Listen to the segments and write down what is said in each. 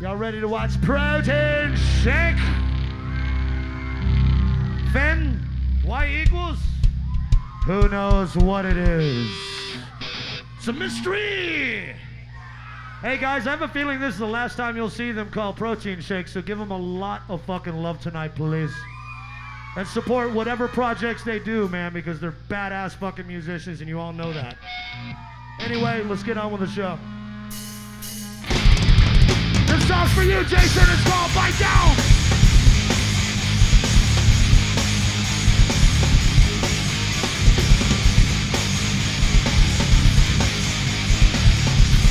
Y'all ready to watch Protein Shake? Finn, Y equals? Who knows what it is? It's a mystery! Hey guys, I have a feeling this is the last time you'll see them call Protein Shake, so give them a lot of fucking love tonight, please. And support whatever projects they do, man, because they're badass fucking musicians and you all know that. Anyway, let's get on with the show. Song's for you, Jason. It's called Bite Down.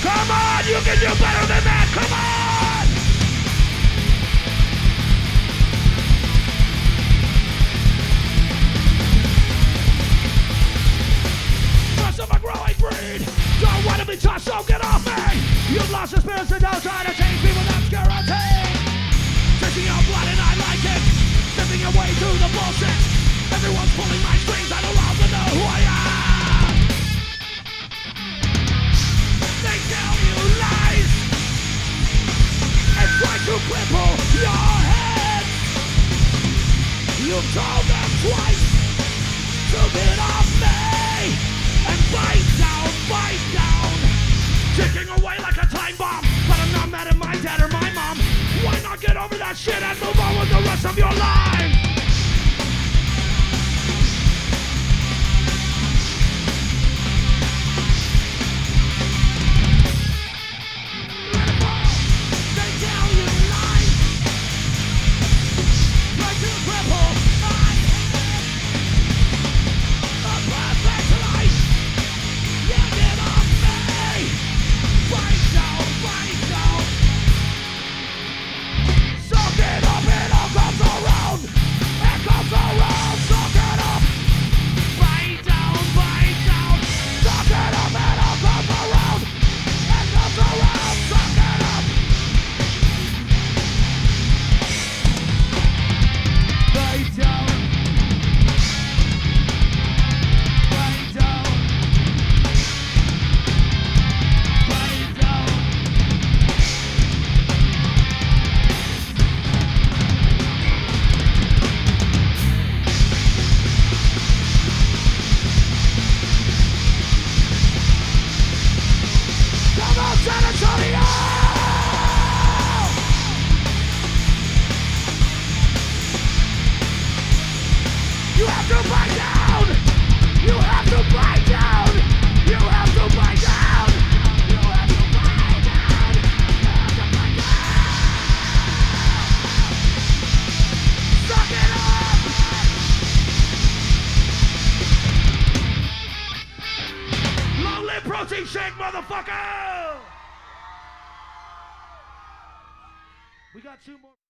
Come on, you can do better than that. Come on. Don't want to be touched, so get off me. You've lost the spirit, so don't try to Drinking your blood and I like it. Stepping away through the bullshit. Everyone's pulling my strings. I don't want to know who I am. They tell you lies and try to cripple your head. You've told them twice to get off me and bite that shit and move on with the rest of your life? Protein shake, motherfucker! We got two more.